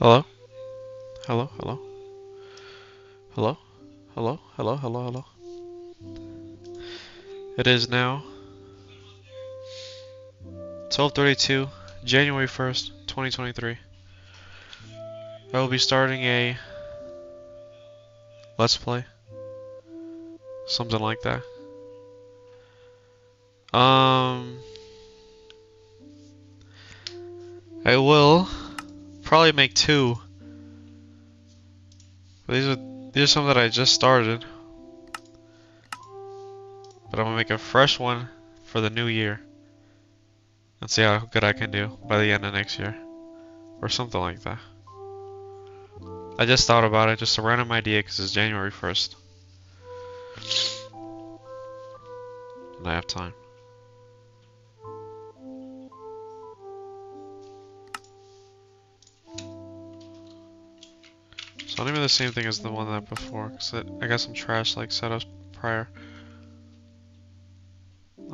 Hello? Hello? Hello? Hello? Hello? Hello? Hello? Hello? It is now 12:32, January 1st, 2023. I will be starting a let's play. Something like that. Um I will probably make two. These are these are some that I just started. But I'm gonna make a fresh one for the new year. And see how good I can do by the end of next year. Or something like that. I just thought about it, just a random idea because it's January 1st. And I have time. Not even the same thing as the one that before, because I got some trash like setups prior.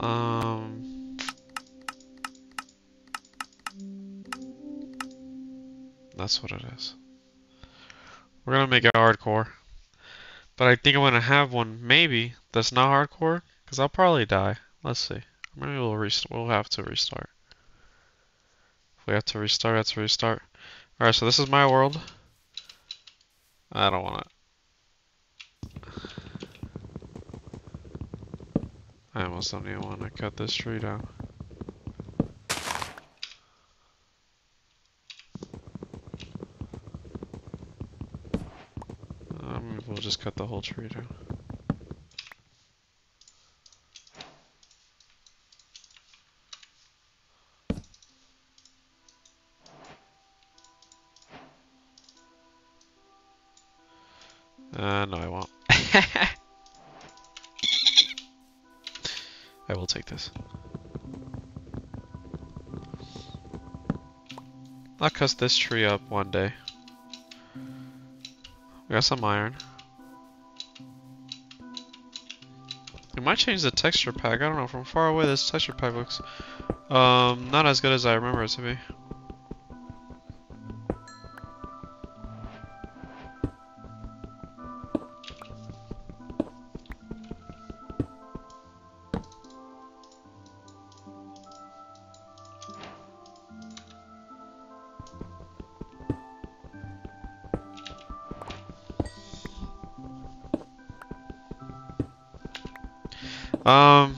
Um, that's what it is. We're gonna make it hardcore, but I think I'm gonna have one maybe that's not hardcore, because I'll probably die. Let's see. Maybe we'll rest we'll have to restart. If we have to restart, we have to restart. Alright, so this is my world. I don't want it. I almost don't even want to cut this tree down. Um, we'll just cut the whole tree down. I will this. I'll cut this tree up one day. We got some iron. We might change the texture pack. I don't know. From far away, this texture pack looks um, not as good as I remember it to be. Um.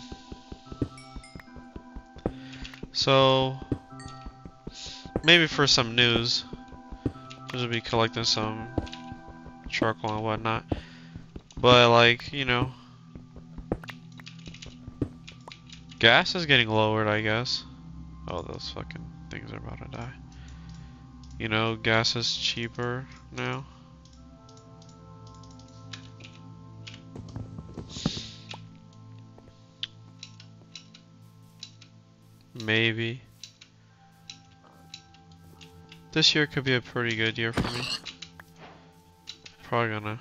So maybe for some news, we'll be collecting some charcoal and whatnot. But like, you know, gas is getting lowered, I guess. Oh, those fucking things are about to die. You know, gas is cheaper now. Maybe. This year could be a pretty good year for me. Probably gonna...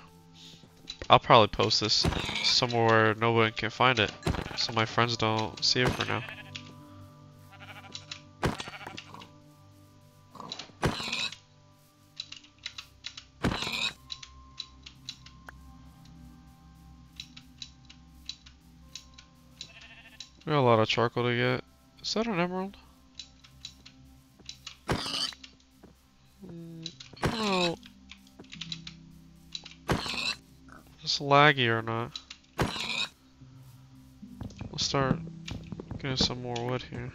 I'll probably post this somewhere where no one can find it. So my friends don't see it for now. We got a lot of charcoal to get. Is that an emerald? Know. Is laggy or not? We'll start getting some more wood here.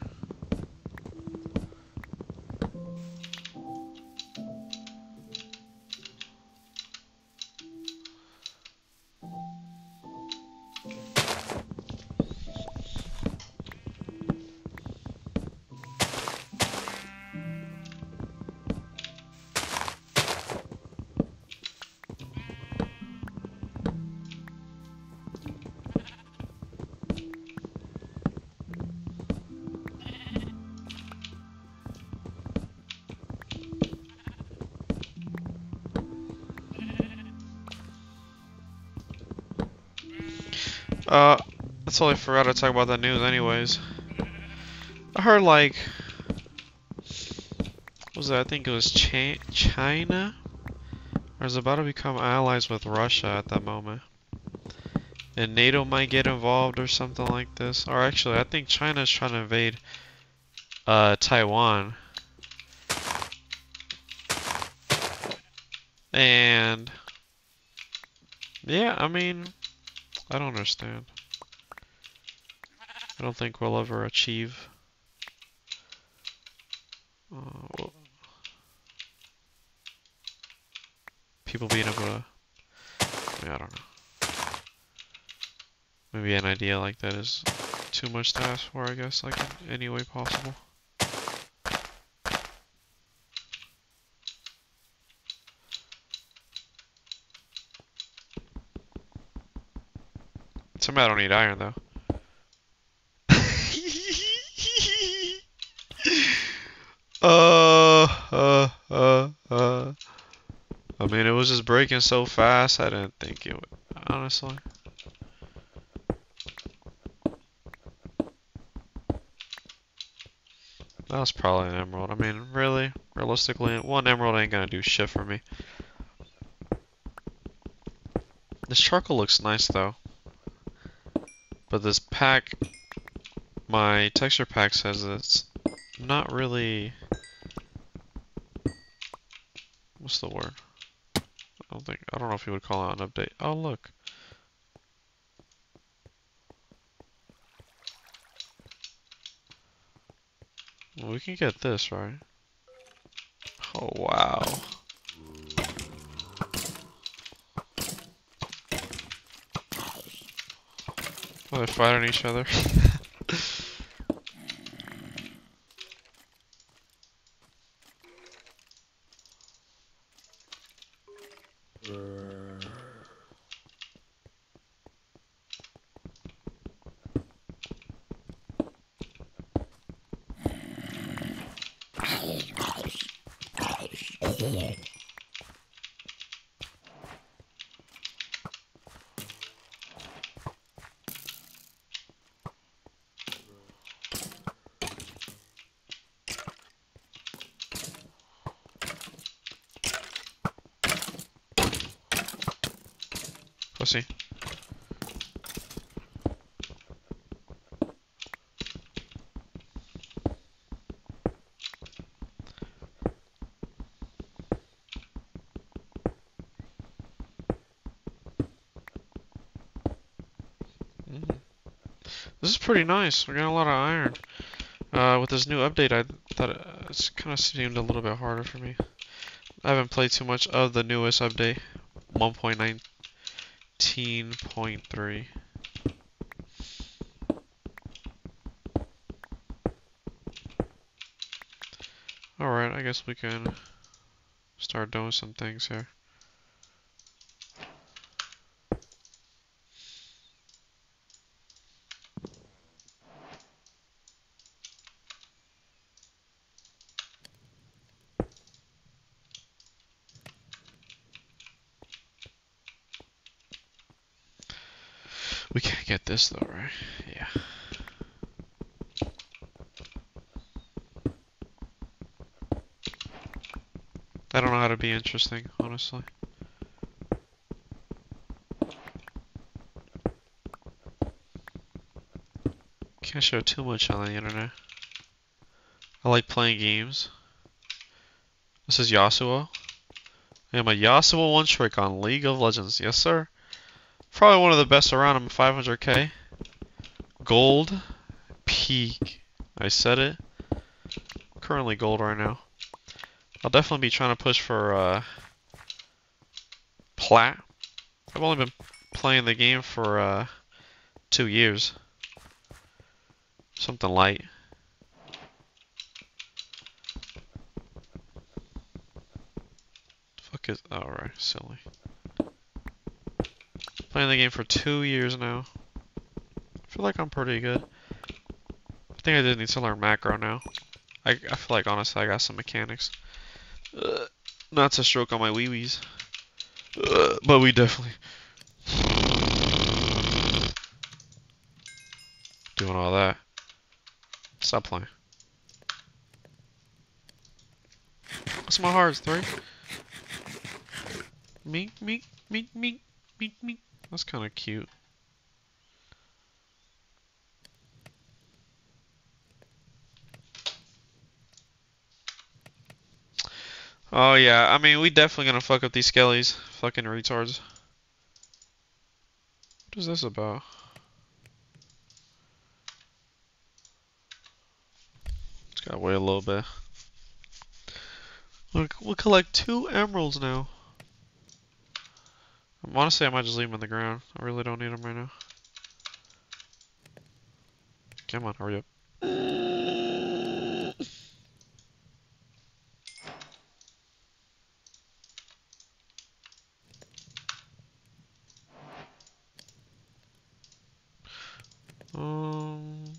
Uh, I totally forgot to talk about the news anyways. I heard like, was that? I think it was Ch China? Or is about to become allies with Russia at that moment. And NATO might get involved or something like this. Or actually, I think China's trying to invade uh, Taiwan. And yeah, I mean, I don't understand. I don't think we'll ever achieve. Uh, well, people being able to. Yeah, I don't know. Maybe an idea like that is too much to ask for, I guess, like in any way possible. Somehow I don't need iron though. uh, uh, uh, uh. I mean, it was just breaking so fast, I didn't think it would, honestly. That was probably an emerald. I mean, really? Realistically, one emerald ain't gonna do shit for me. This charcoal looks nice, though. But this pack, my texture pack says it's not really, what's the word? I don't think, I don't know if you would call it an update. Oh, look. We can get this, right? Oh, wow. They're fighting each other. Pussy. This is pretty nice. We got a lot of iron. Uh, with this new update, I thought it, uh, it's kind of seemed a little bit harder for me. I haven't played too much of the newest update, 1.19.3. Alright, I guess we can start doing some things here. We can't get this though, right? Yeah. I don't know how to be interesting, honestly. Can't show too much on the internet. I like playing games. This is Yasuo. I am a Yasuo one trick on League of Legends. Yes, sir. Probably one of the best around. I'm 500k. Gold. Peak. I said it. Currently gold right now. I'll definitely be trying to push for uh, plat. I've only been playing the game for uh, two years. Something light. Fuck is alright, silly. Playing the game for two years now. I feel like I'm pretty good. I think I just need to learn macro now. I, I feel like honestly I got some mechanics. Uh, not to stroke on my wee wees. Uh, but we definitely doing all that. Stop playing. What's my hearts? Three? Meek, meek, meek, meek, meek, meek. That's kind of cute. Oh yeah, I mean, we definitely gonna fuck up these skellies. Fucking retards. What is this about? It's gotta wait a little bit. Look, we'll collect two emeralds now. Honestly, I might just leave them in the ground. I really don't need them right now. Come on, hurry up. Um.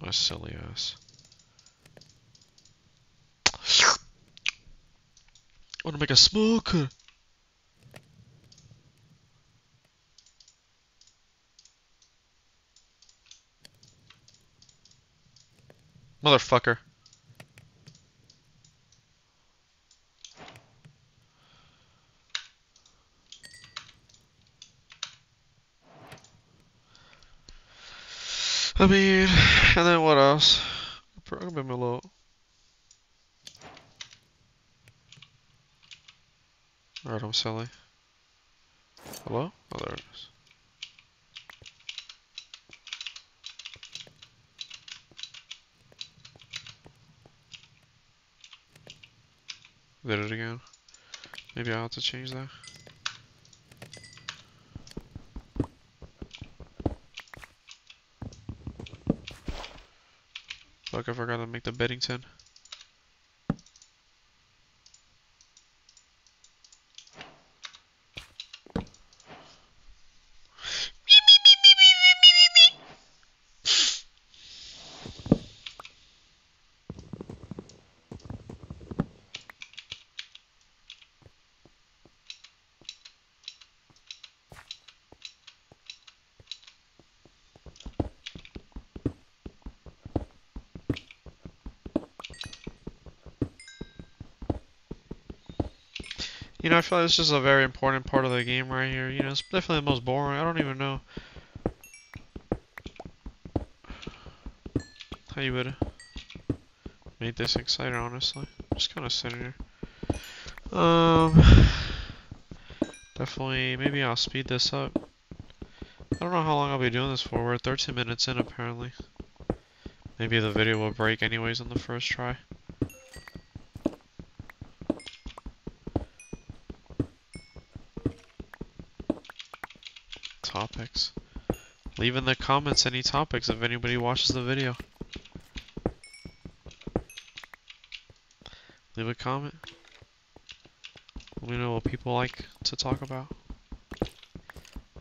My silly ass. I wanna make a smoker. Motherfucker. I mean, and then what else? Probably a little. Alright, I'm selling. Hello? Oh, there it is. Did it again. Maybe I'll have to change that. Fuck, I forgot to make the Beddington. You feel like this is a very important part of the game right here. You know, it's definitely the most boring. I don't even know how you would make this exciting, honestly. Just kind of sitting here. Um, definitely, maybe I'll speed this up. I don't know how long I'll be doing this for. We're 13 minutes in, apparently. Maybe the video will break anyways on the first try. Topics. Leave in the comments any topics if anybody watches the video. Leave a comment. Let me know what people like to talk about.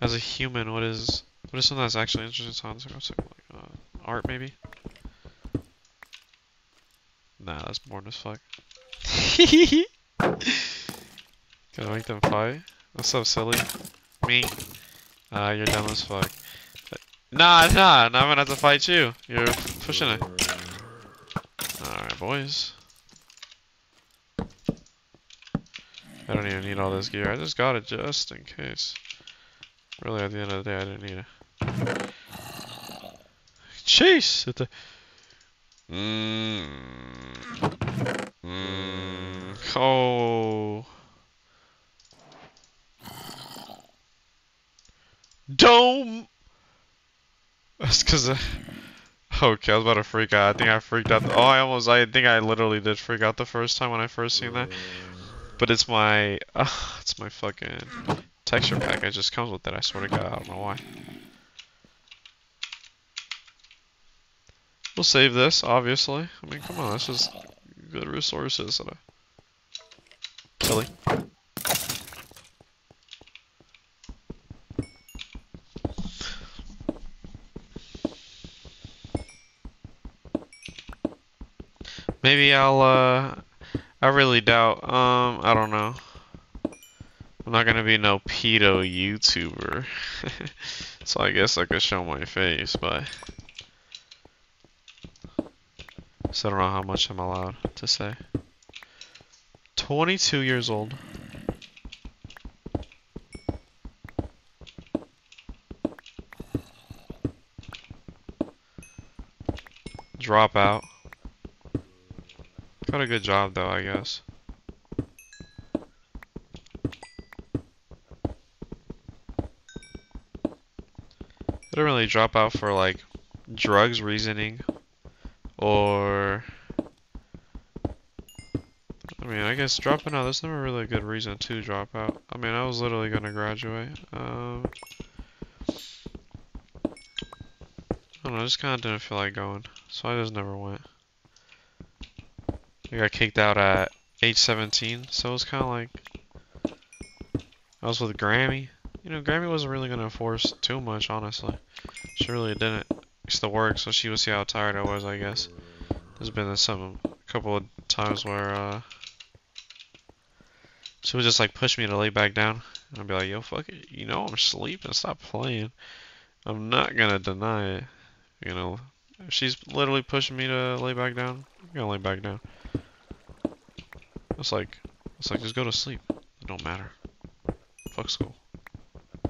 As a human, what is what is something that's actually interesting to like, uh, art maybe? Nah, that's boring as fuck. Gonna make them fight? What's up, silly. Me. Ah, you're dumb as fuck. Nah, nah, now I'm gonna have to fight you. You're pushing it. Alright, boys. I don't even need all this gear. I just got it just in case. Really, at the end of the day, I didn't need it. Chase! the... Mmm. Mmm. Oh. That's because Okay, I was about to freak out. I think I freaked out. Oh, I almost, I think I literally did freak out the first time when I first seen that. But it's my, uh, it's my fucking texture pack. It just comes with it, I swear to God. I don't know why. We'll save this, obviously. I mean, come on, this is good resources. Silly. Maybe I'll, uh, I really doubt, um, I don't know. I'm not gonna be no pedo YouTuber. so I guess I could show my face, but... So I don't know how much I'm allowed to say. 22 years old. Drop out. Got a good job though, I guess. I didn't really drop out for like drugs reasoning or I mean I guess dropping out that's never really a good reason to drop out. I mean I was literally gonna graduate. Um I don't know, I just kinda didn't feel like going. So I just never went. I got kicked out at age 17, so it was kinda like I was with Grammy. You know, Grammy wasn't really gonna force too much, honestly. She really didn't used to work, so she would see how tired I was, I guess. There's been some a couple of times where uh, she would just like push me to lay back down. And I'd be like, yo, fuck it, you know I'm sleeping, stop playing. I'm not gonna deny it, you know. If she's literally pushing me to lay back down, I'm gonna lay back down. It's like, it's like, just go to sleep. It don't matter. Fuck school. I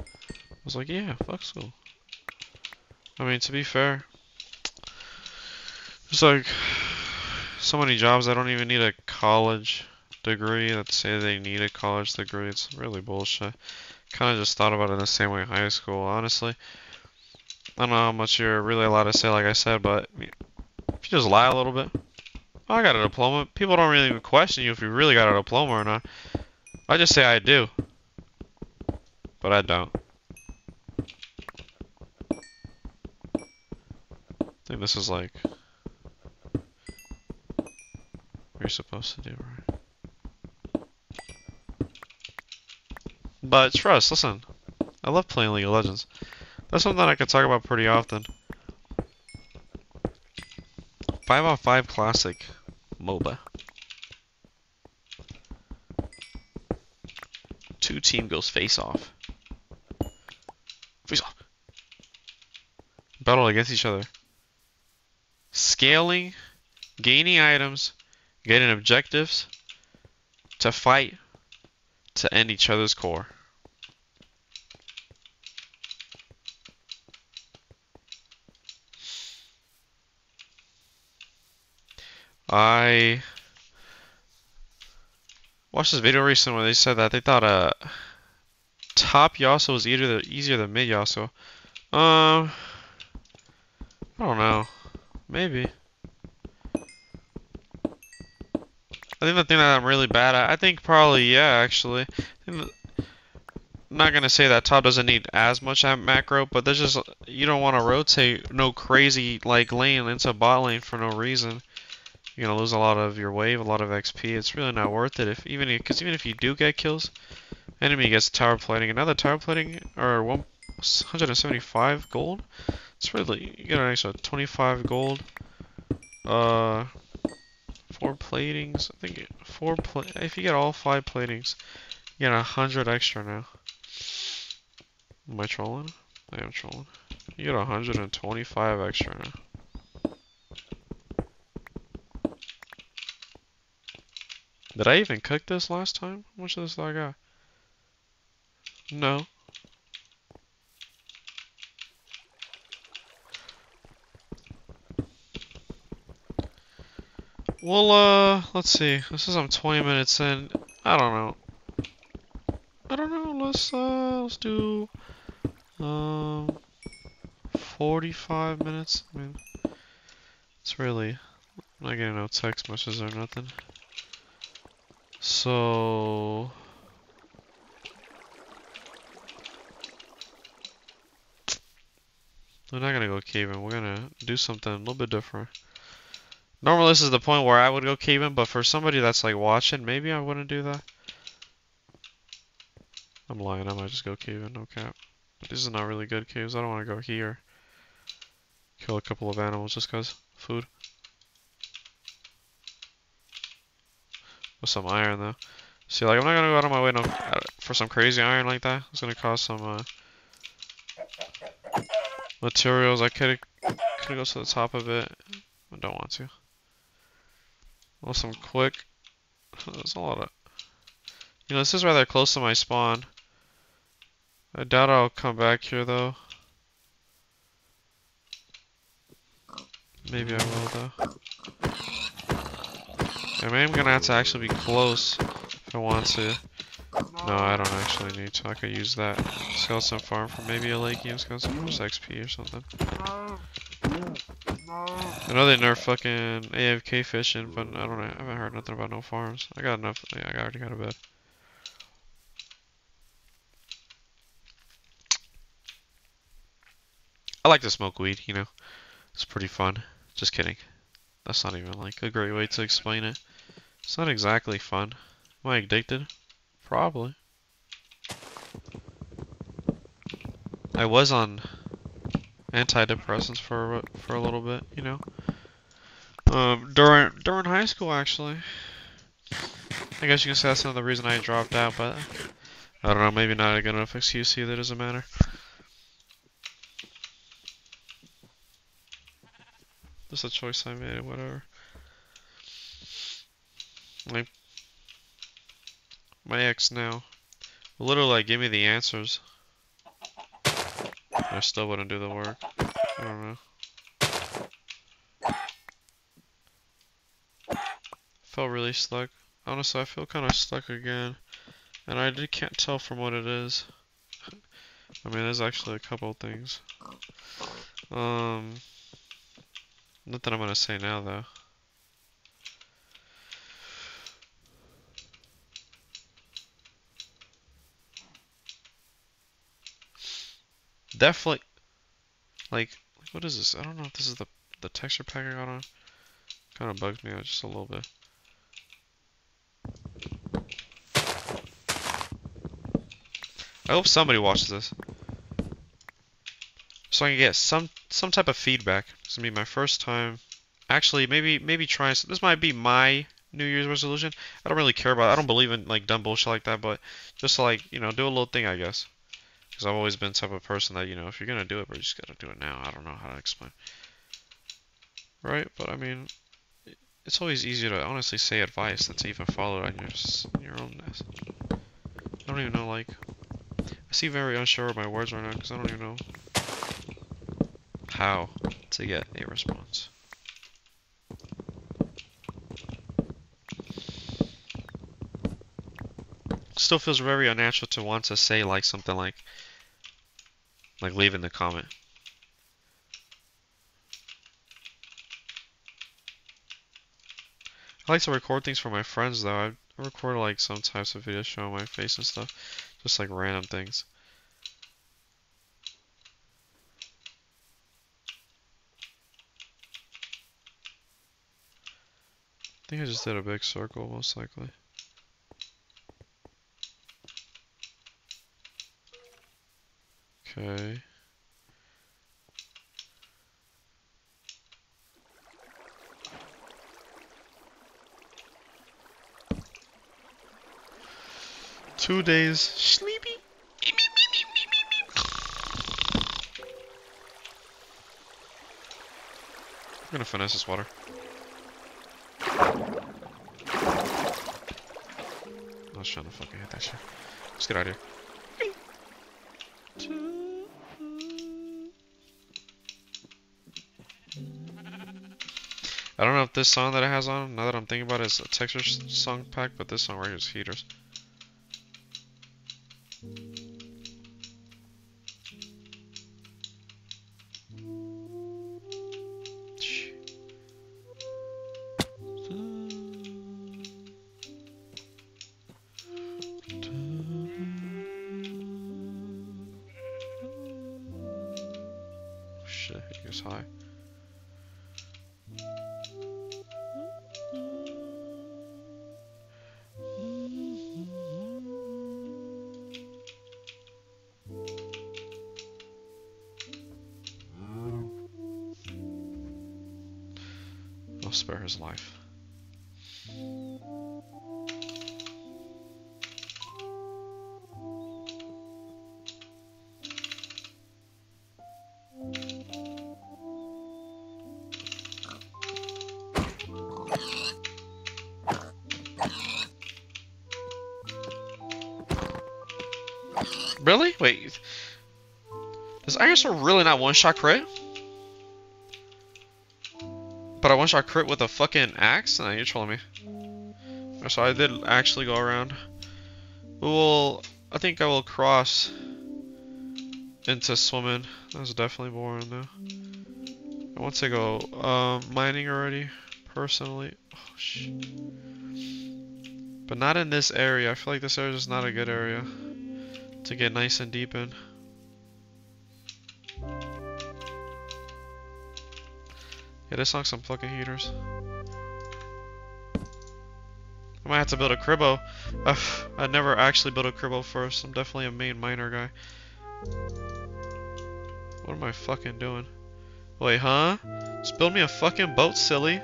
was like, yeah, fuck school. I mean, to be fair, there's like so many jobs I don't even need a college degree that say they need a college degree. It's really bullshit. Kind of just thought about it the same way high school, honestly. I don't know how much you're really allowed to say, like I said, but if you just lie a little bit, I got a diploma. People don't really even question you if you really got a diploma or not. I just say I do, but I don't. I think this is like what you're supposed to do, right? But trust, listen, I love playing League of Legends. That's something I can talk about pretty often. 5 on 5 Classic MOBA. Two team goes face off. Face off. Battle against each other scaling, gaining items, getting objectives, to fight, to end each other's core. I watched this video recently where they said that they thought a uh, top Yasuo was easier, easier than mid Yasuo. Um, I don't know. Maybe. I think the thing that I'm really bad at, I think probably, yeah, actually. I'm not going to say that top doesn't need as much macro, but there's just, you don't want to rotate no crazy, like, lane into bot lane for no reason. You're to lose a lot of your wave, a lot of XP. It's really not worth it, if even because even if you do get kills, enemy gets tower plating. Another tower plating, or 175 gold, it's really, you get an extra 25 gold. Uh, four platings. I think four pla if you get all five platings, you get a hundred extra now. Am I trolling? I am trolling. You get 125 extra now. Did I even cook this last time? How much of this I got? No. Well, uh, let's see. This is I'm 20 minutes in. I don't know. I don't know. Let's uh, let's do um 45 minutes. I mean, it's really I'm not getting no text messages or nothing. So. We're not gonna go caving. We're gonna do something a little bit different. Normally this is the point where I would go caving, but for somebody that's like watching, maybe I wouldn't do that. I'm lying, I might just go caving, no cap. These are not really good caves, I don't want to go here. Kill a couple of animals just cause food. With some iron though. See, like I'm not gonna go out of my way no, uh, for some crazy iron like that. It's gonna cost some uh, materials. I could could go to the top of it. I don't want to. Well, some quick. There's a lot of. You know, this is rather close to my spawn. I doubt I'll come back here though. Maybe I will though. I mean, I'm gonna have to actually be close if I want to. No, I don't actually need to. I could use that skeleton farm for maybe a lake and skeleton farm XP or something. I know they nerf fucking AFK fishing, but I don't know. I haven't heard nothing about no farms. I got enough. Yeah, I already got a bed. I like to smoke weed, you know. It's pretty fun. Just kidding. That's not even like a great way to explain it. It's not exactly fun. Am I addicted? Probably. I was on antidepressants for for a little bit, you know. Um, during during high school, actually. I guess you can say that's another reason I dropped out, but I don't know. Maybe not a good enough excuse either. Doesn't matter. Just a choice I made, whatever. Like my ex now, literally like give me the answers. I still wouldn't do the work. I don't know. Felt really stuck. Honestly, I feel kind of stuck again. And I can't tell from what it is. I mean, there's actually a couple things. Um, nothing I'm gonna say now, though. Definitely, like, what is this? I don't know if this is the, the texture pack I got on. Kind of bugs me out just a little bit. I hope somebody watches this. So I can get some some type of feedback. Is gonna be my first time. Actually, maybe maybe trying. This might be my New Year's resolution. I don't really care about. It. I don't believe in like dumb bullshit like that. But just like you know, do a little thing, I guess. Because I've always been type of person that, you know, if you're going to do it, but you just got to do it now. I don't know how to explain. Right? But I mean, it's always easier to honestly say advice than to even follow on your, your own. I don't even know, like, I seem very unsure of my words right now because I don't even know how to get a response. Still feels very unnatural to want to say like something like, like leave in the comment. I like to record things for my friends though. I record like some types of videos showing my face and stuff. Just like random things. Think I just did a big circle most likely. Okay. Two days sleepy. I'm gonna finesse this water. Hit that shit. Let's get out of here. I don't know if this song that it has on, now that I'm thinking about it, is a texture song pack, but this song right here is Heaters. I'll spare his life. Really? Wait. Does Iron Sword really not one-shot crit? But I one-shot crit with a fucking axe? Nah, you're trolling me. So I did actually go around. We will. I think I will cross into swimming. That's definitely boring though. I want to go um, mining already, personally. Oh, but not in this area. I feel like this area is not a good area to get nice and deep in. Yeah, this looks some fucking heaters. I might have to build a cribbo. I never actually built a cribbo first. I'm definitely a main miner guy. What am I fucking doing? Wait, huh? Just build me a fucking boat, silly.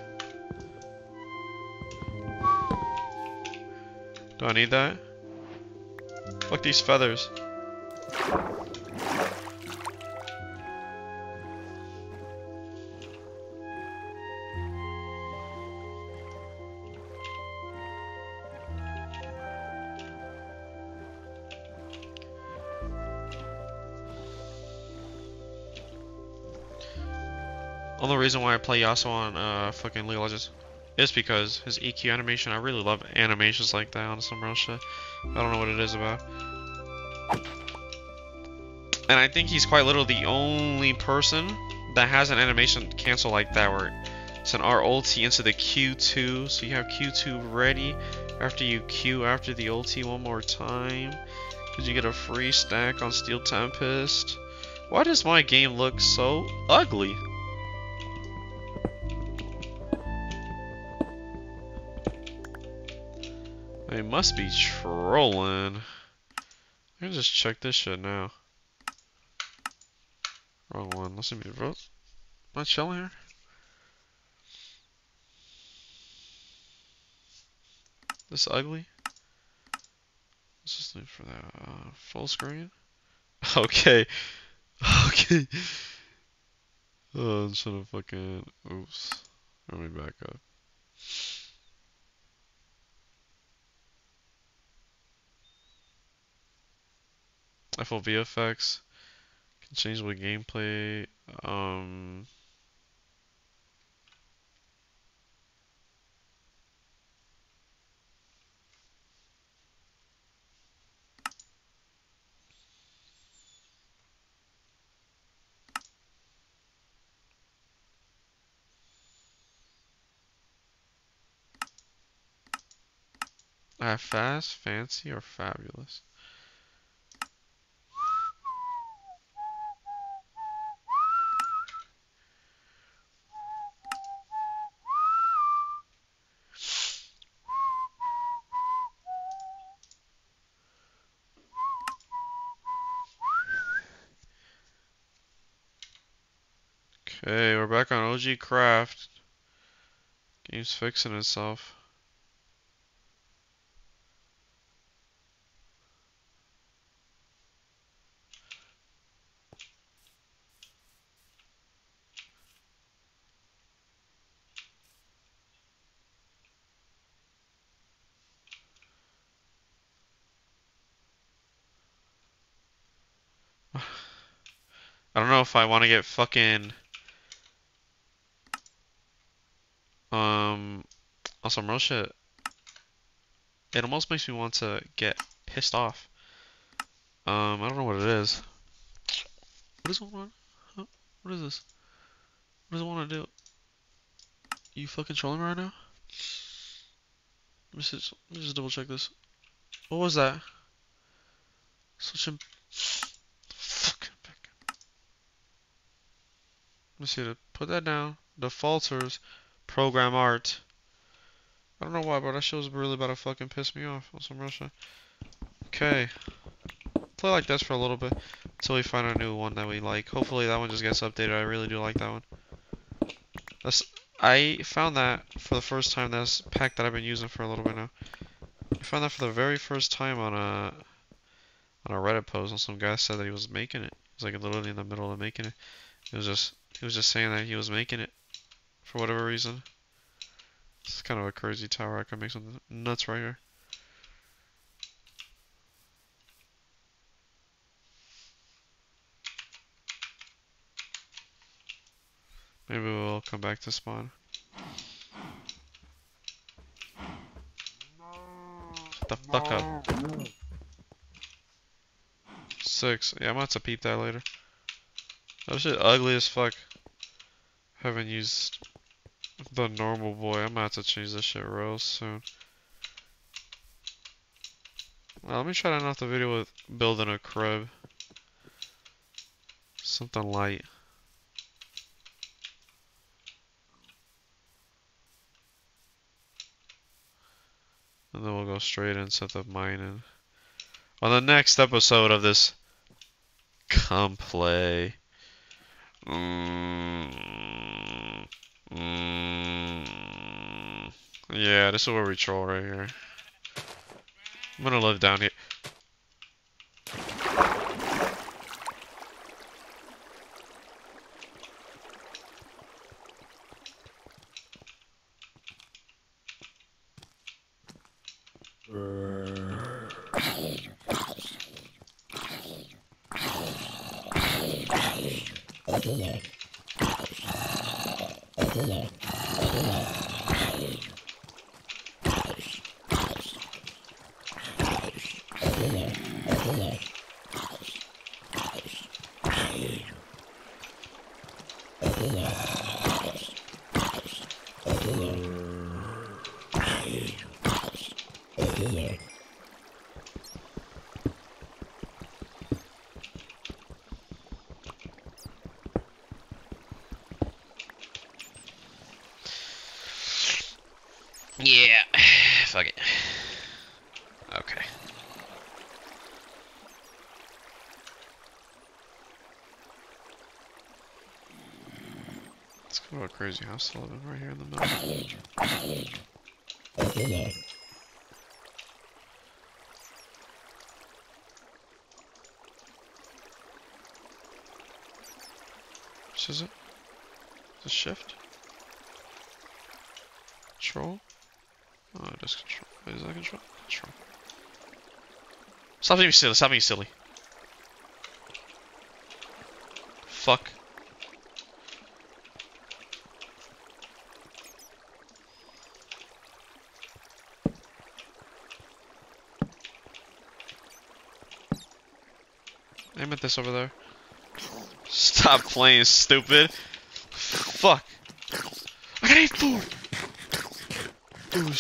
Do I need that? Fuck these feathers. Reason why I play Yasuo on uh, fucking League of Legends is because his EQ animation, I really love animations like that on some real shit. I don't know what it is about. And I think he's quite literally the only person that has an animation cancel like that where it's an R ulti into the Q2, so you have Q2 ready after you Q after the ulti one more time. Because you get a free stack on Steel Tempest. Why does my game look so ugly? They must be trolling. I can just check this shit now. Wrong one. Let's see me vote. Am I chilling here? This ugly? Let's just leave for that. Uh, full screen? Okay. Okay. Oh, trying to fucking. Oops. Let me back up. FOV effects can change with gameplay. Um, I have fast, fancy, or fabulous. Okay, OG Craft. Game's fixing itself. I don't know if I want to get fucking On some real shit, it almost makes me want to get pissed off. Um, I don't know what it is. What is going on? What is this? What does it want to do? You fucking trolling me right now? Let me, just, double check this. What was that? Fucking Let me see. To put that down. Defaulters program art. I don't know why, but that show's really about to fucking piss me off on some Russia. Okay. Play like this for a little bit until we find a new one that we like. Hopefully that one just gets updated. I really do like that one. That's I found that for the first time. this pack that I've been using for a little bit now. I found that for the very first time on a on a Reddit post, and some guy said that he was making it. He was like literally in the middle of making it. He was just he was just saying that he was making it for whatever reason. It's kind of a crazy tower. I can make some nuts right here. Maybe we'll come back to spawn. Shut the fuck up. Six. Yeah, I'm about to peep that later. That shit ugly as fuck. Haven't used the normal boy. I'm about to change this shit real soon. Let me try to end off the video with building a crib. Something light. And then we'll go straight into the mining. On the next episode of this come play. Mm, mm, yeah, this is where we troll right here. I'm gonna live down here. Yeah, fuck it. Okay. Let's go to a crazy house to live in right here in the middle. This is it? The shift? Control? Oh, is control. Wait, is that control? Control. Stop being silly, stop being silly. Fuck. This over there. Stop playing, stupid. Fuck. I gotta eat food. Ooh.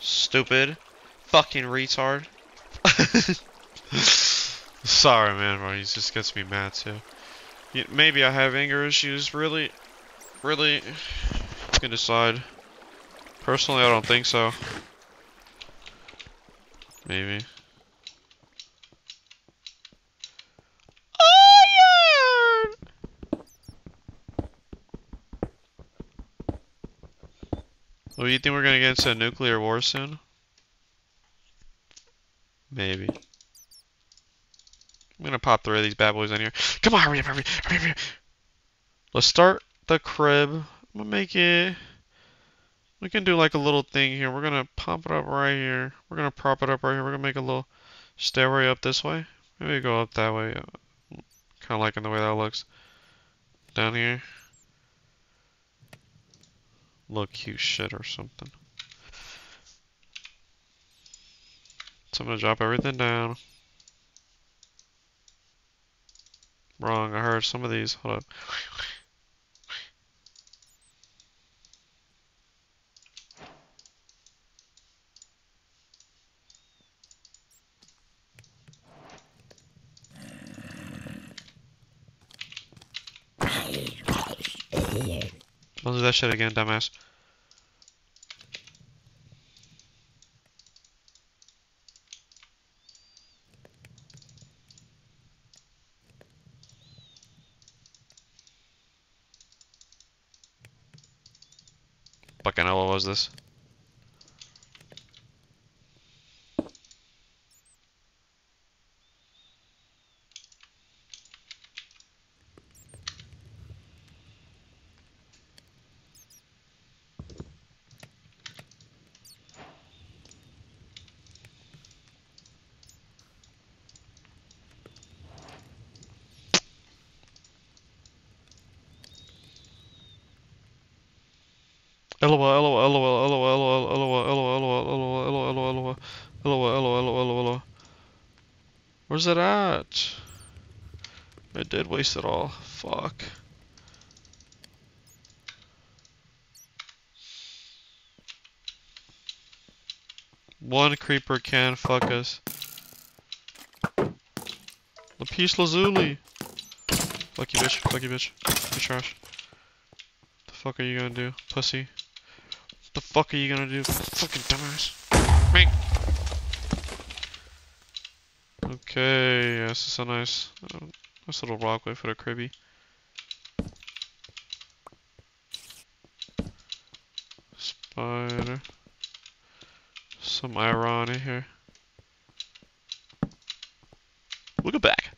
Stupid. Fucking retard. Sorry, man, bro. He just gets me mad, too. Maybe I have anger issues. Really, really, you can decide. Personally, I don't think so. Maybe. Iron! Well, you think we're gonna get into a nuclear war soon? Maybe. I'm gonna pop three of these bad boys in here. Come on, hurry up, hurry up, hurry up, hurry. Let's start the crib. I'm gonna make it. We can do like a little thing here. We're gonna pop it up right here. We're gonna prop it up right here. We're gonna make a little stairway up this way. Maybe go up that way. Uh, kind of liking the way that looks. Down here. Look cute shit or something. So I'm gonna drop everything down. Wrong, I heard some of these. Hold up. Don't do that shit again, dumbass. Fucking what was this? Where's it at? I did waste it all. Fuck. One creeper can fuck us. Lapis Lazuli. Fuck you, bitch. Fuck you, bitch. You trash. The fuck are you gonna do, pussy? The fuck are you gonna do, fucking dumbass? Me. Okay, yeah, this is a nice, uh, nice little rockway for the cribby. Spider. Some irony here. Look at back.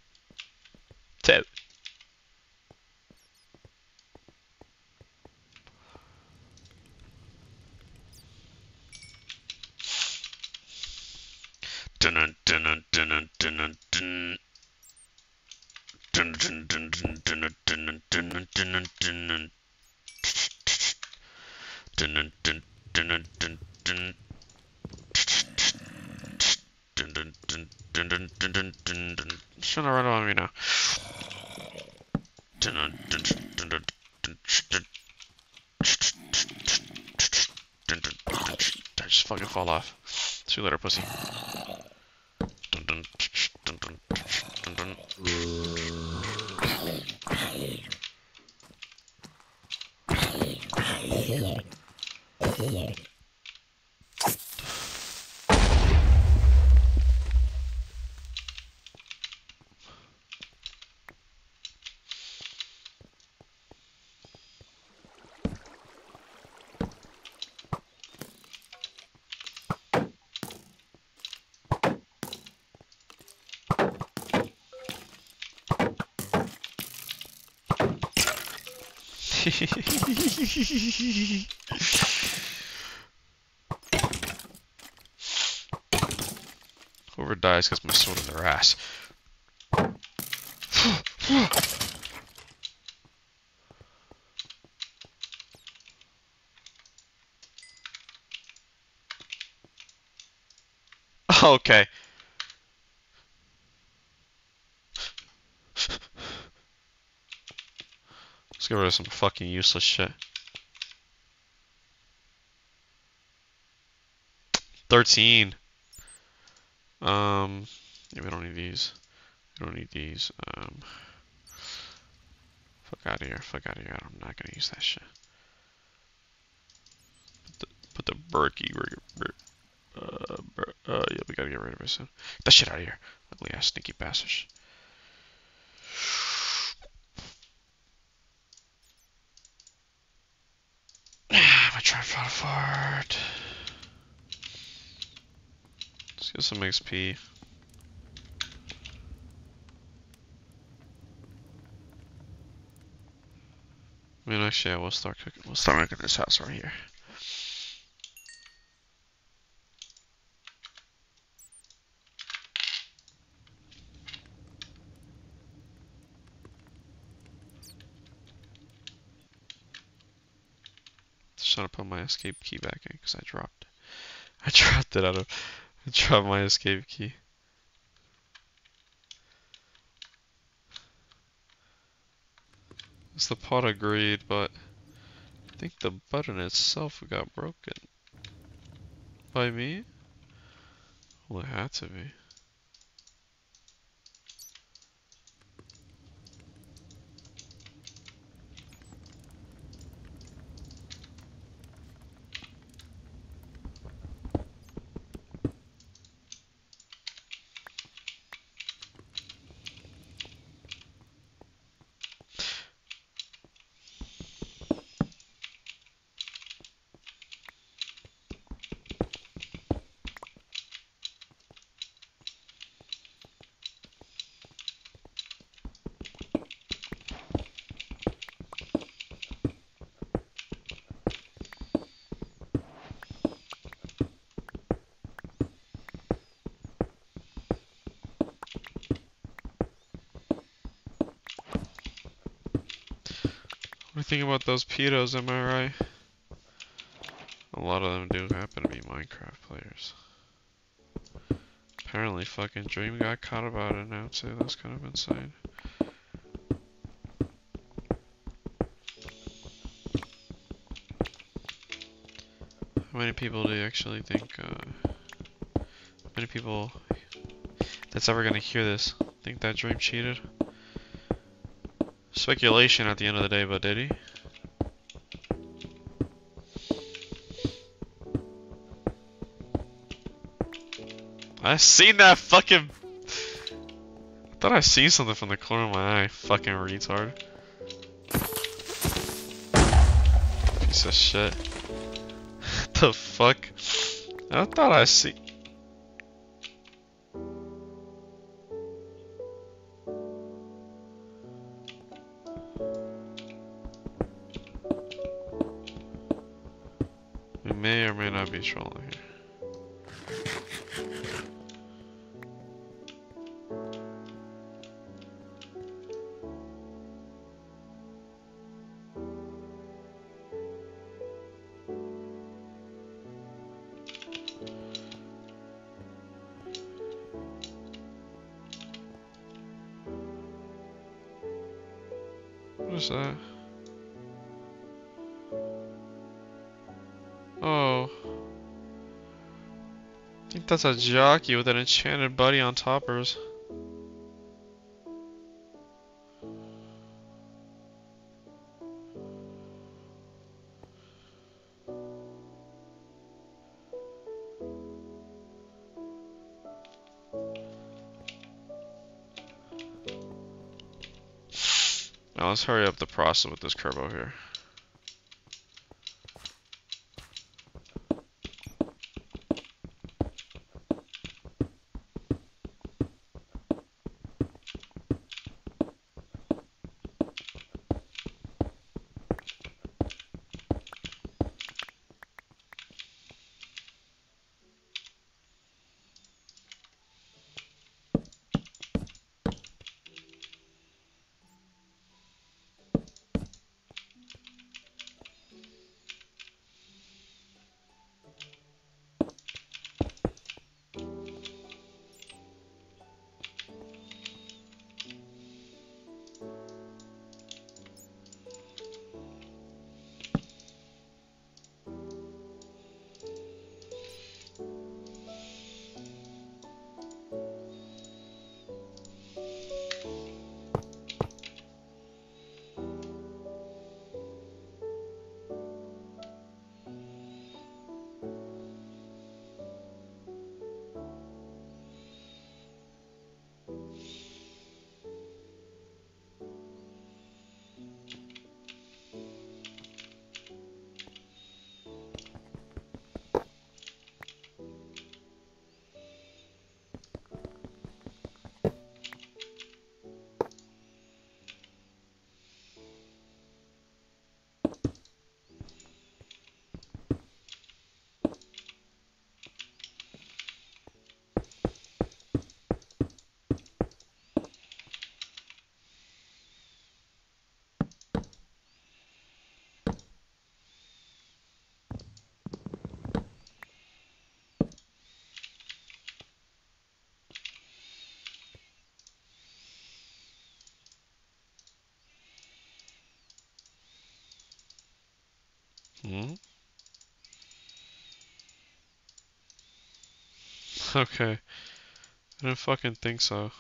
assim. Whoever dies gets my sword in their ass. okay. Get rid of some fucking useless shit. Thirteen. Um, yeah, we don't need these. We don't need these. Um, fuck out of here. Fuck out of here. I'm not gonna use that shit. Put the, the Berkey. Uh, uh, yeah, we gotta get rid of it soon. Get that shit out of here. Ugly ass sneaky bastards. My tripod fart. Let's get some XP. I mean, actually, yeah, we'll start cooking. We'll start making this house right here. Just trying to put my escape key back in because I dropped it. I dropped it out of. I dropped my escape key. It's the pot of greed, but I think the button itself got broken. By me? Well, it had to be. Think about those pedos, am I right? A lot of them do happen to be Minecraft players. Apparently fucking Dream got caught about it now too, that's kind of insane. How many people do you actually think, uh, how many people that's ever gonna hear this think that Dream cheated? Speculation at the end of the day, but did he? I seen that fucking. I thought I seen something from the corner of my eye. Fucking retard. Piece of shit. the fuck? I thought I see. That's a jockey with an enchanted buddy on toppers. Now let's hurry up the process with this Kerbo here. Hmm? Okay. I do not fucking think so.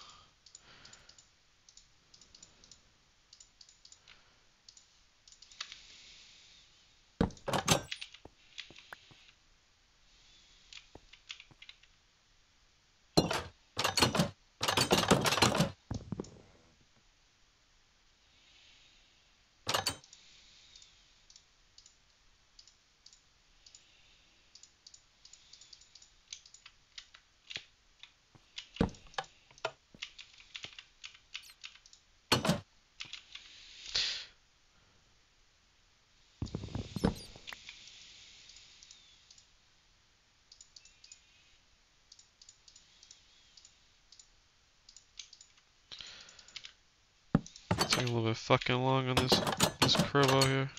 Taking a little bit fucking long on this this Kerbo here.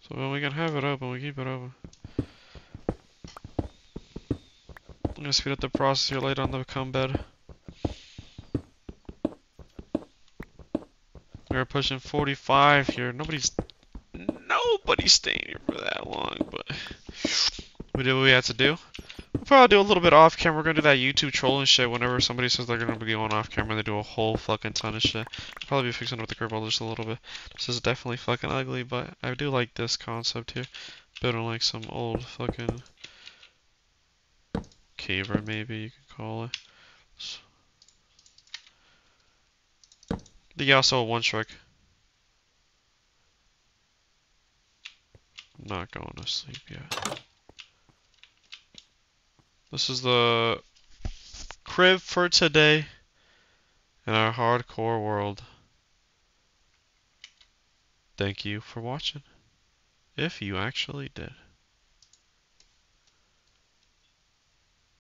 So when we can have it open, we keep it open. I'm gonna speed up the process here later on the cum bed. We're pushing 45 here. Nobody's nobody's staying here for that long, but we did what we had to do. Probably do a little bit off camera. We're gonna do that YouTube trolling shit whenever somebody says they're gonna be going off camera. They do a whole fucking ton of shit. Probably be fixing up the grip just a little bit. This is definitely fucking ugly, but I do like this concept here. Building like some old fucking caver, maybe you could call it. The also one strike. Not going to sleep yet. This is the crib for today in our hardcore world. Thank you for watching. If you actually did.